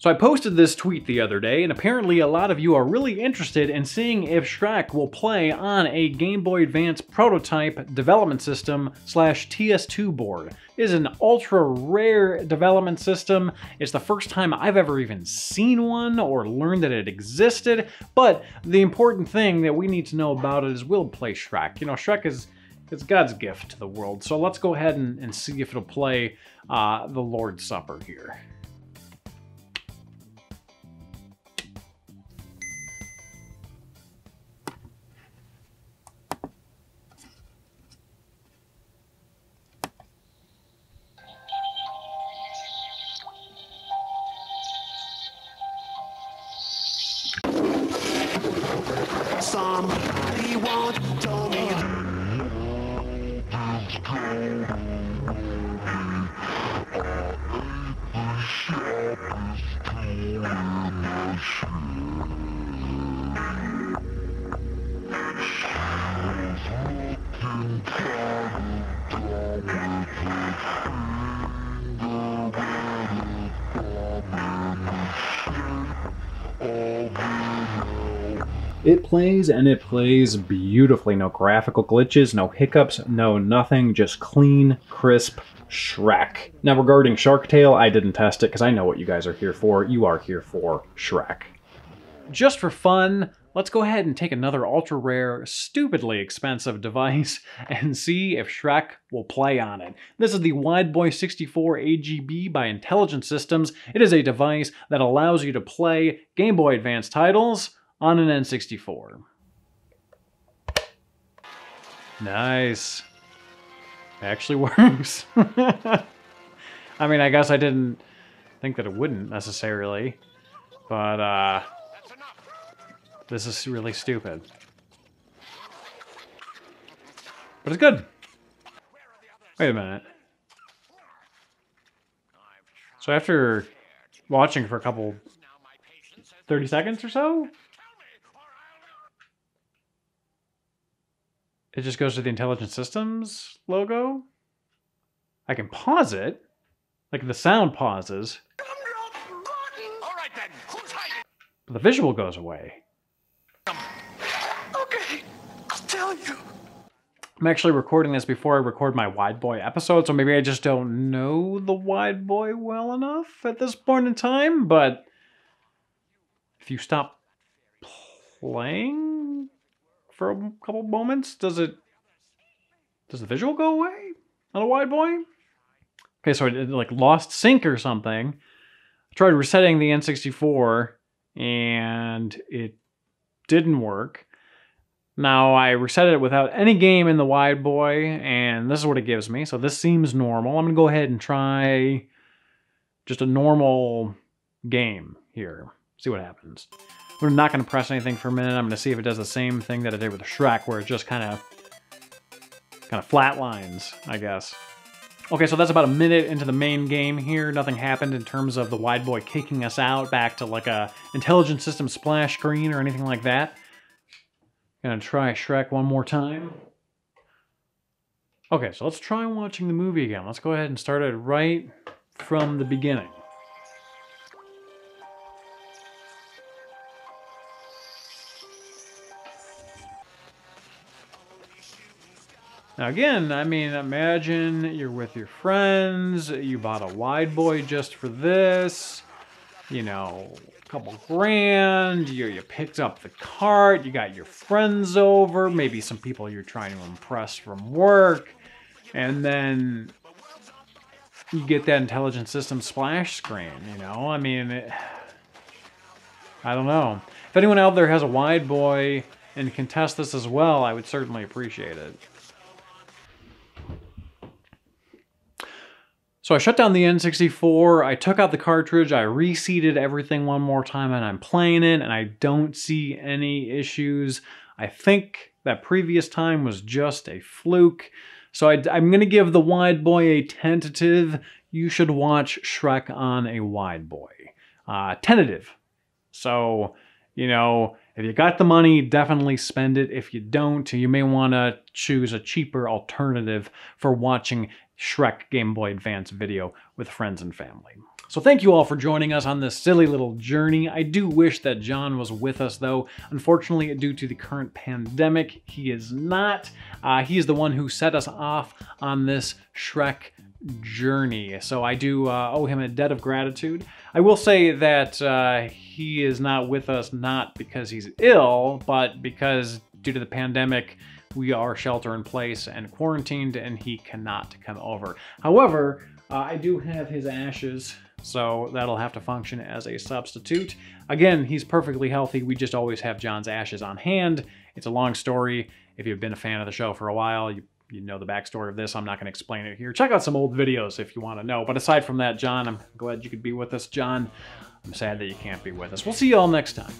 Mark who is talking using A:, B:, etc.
A: So I posted this tweet the other day, and apparently a lot of you are really interested in seeing if Shrek will play on a Game Boy Advance prototype development system slash TS2 board. It is an ultra rare development system. It's the first time I've ever even seen one or learned that it existed, but the important thing that we need to know about it is we'll play Shrek? You know, Shrek is it's God's gift to the world, so let's go ahead and, and see if it'll play uh, the Lord's Supper here.
B: Somebody once told me.
A: It plays and it plays beautifully. No graphical glitches, no hiccups, no nothing. Just clean, crisp Shrek. Now regarding Shark Tale, I didn't test it because I know what you guys are here for. You are here for Shrek. Just for fun, let's go ahead and take another ultra rare, stupidly expensive device and see if Shrek will play on it. This is the Wideboy 64 AGB by Intelligent Systems. It is a device that allows you to play Game Boy Advance titles on an N64. Nice. Actually works. I mean, I guess I didn't think that it wouldn't necessarily, but uh, this is really stupid. But it's good. Wait a minute. So after watching for a couple 30 seconds or so, it just goes to the intelligent systems logo. I can pause it. Like the sound pauses.
B: All right then, who's hiding?
A: But the visual goes away.
B: Okay, I'll tell you.
A: I'm actually recording this before I record my Wide Boy episode, so maybe I just don't know the Wide Boy well enough at this point in time, but if you stop playing for a couple moments, does it does the visual go away on a Wide Boy? Okay, so it, like lost sync or something. I tried resetting the N64 and it didn't work. Now I reset it without any game in the wide boy, and this is what it gives me. So this seems normal. I'm gonna go ahead and try just a normal game here. See what happens. I'm not gonna press anything for a minute. I'm gonna see if it does the same thing that I did with the Shrek, where it just kind of kind of flat lines, I guess. Okay, so that's about a minute into the main game here. Nothing happened in terms of the wide boy kicking us out back to like a intelligent system splash screen or anything like that. Gonna try Shrek one more time. Okay, so let's try watching the movie again. Let's go ahead and start it right from the beginning. Now again, I mean, imagine you're with your friends, you bought a wide boy just for this, you know, a couple grand, you, you picked up the cart, you got your friends over, maybe some people you're trying to impress from work, and then you get that intelligent system splash screen, you know? I mean, it, I don't know. If anyone out there has a wide boy and can test this as well, I would certainly appreciate it. So I shut down the N64, I took out the cartridge, I reseated everything one more time, and I'm playing it, and I don't see any issues. I think that previous time was just a fluke. So I, am going to give the wide boy a tentative. You should watch Shrek on a wide boy. Uh, tentative. So, you know, if you got the money, definitely spend it. If you don't, you may want to choose a cheaper alternative for watching Shrek Game Boy Advance video with friends and family. So thank you all for joining us on this silly little journey. I do wish that John was with us though. Unfortunately, due to the current pandemic, he is not. Uh, he is the one who set us off on this Shrek journey. So I do uh, owe him a debt of gratitude. I will say that uh, he is not with us not because he's ill, but because due to the pandemic, we are shelter in place and quarantined and he cannot come over. However, uh, I do have his ashes, so that'll have to function as a substitute. Again, he's perfectly healthy. We just always have John's ashes on hand. It's a long story. If you've been a fan of the show for a while, you you know the backstory of this. I'm not going to explain it here. Check out some old videos if you want to know. But aside from that, John, I'm glad you could be with us. John, I'm sad that you can't be with us. We'll see you all next time.